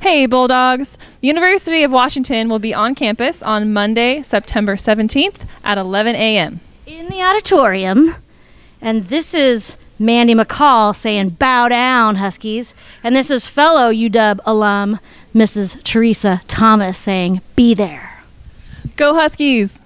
Hey, Bulldogs! The University of Washington will be on campus on Monday, September 17th at 11 a.m. In the auditorium. And this is Mandy McCall saying, Bow down, Huskies. And this is fellow UW alum, Mrs. Teresa Thomas, saying, Be there. Go Huskies!